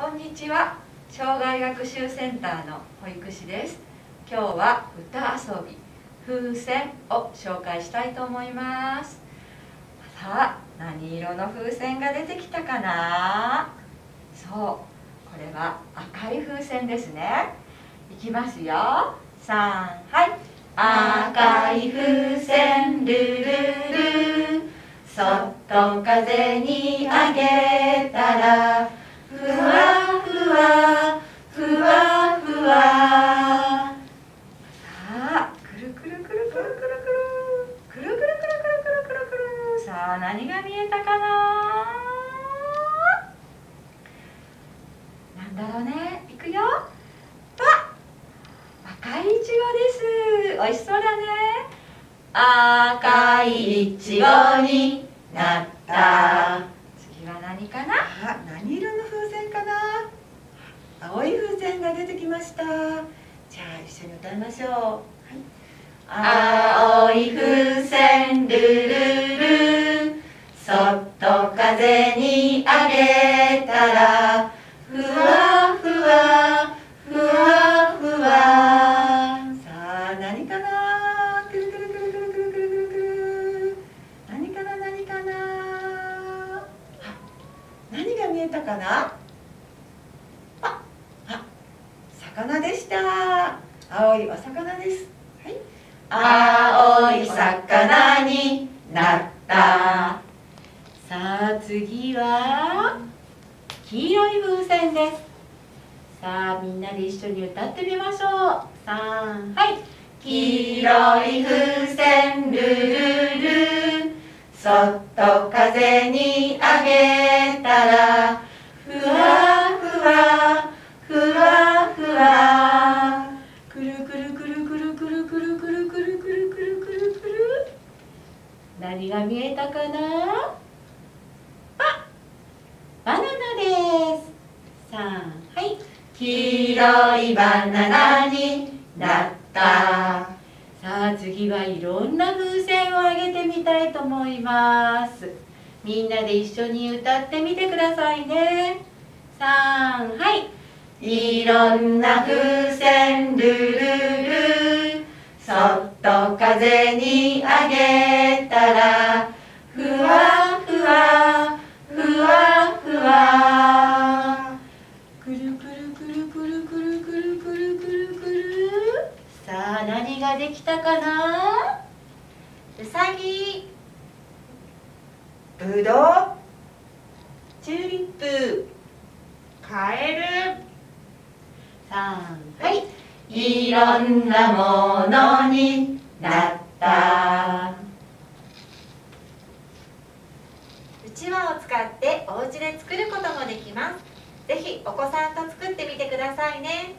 こんにちは。障害学習センターの保育士です。今日は歌遊び風船を紹介したいと思います。さあ何色の風船が出てきたかな？そうこれは赤い風船ですね。いきますよ。3はい。赤い風船ルルル。そっと風にあげたらるさあ何が見えたかななんだろうね。いくよ。わ赤いいちごです。美味しそうだね。赤いいちごになった。次は何かな？あ、何色の風船かな？青い風船が出てきました。じゃあ一緒に歌いましょう、青い風船ルルくるくるくるくるくるくるくるくる何かな何かなあ何が見えたかなあ、あ、魚でした青いお魚ですはい青い魚になったさあ次は黄色い風船ですさあみんなで一緒に歌ってみましょう3はい黄色い風船ルルル。そっと風にあげたらふわふわふわふわ。くるくるくるくるくるくるくるくるくるくるくるくる。何が見えたかな？あバナナです。さあはい。黄色いバナナになったさあ次はいろんな風船をあげてみたいと思います。みんなで一緒に歌ってみてくださいね。さあはい。いろんな風船ルルルそっと風にあげたらさあ何ができたかな？うさぎぶどうチューリップ。カエル。さあはい。いろんなものになった。うちわを使ってお家で作ることもできます。ぜひお子さんと作ってみてくださいね。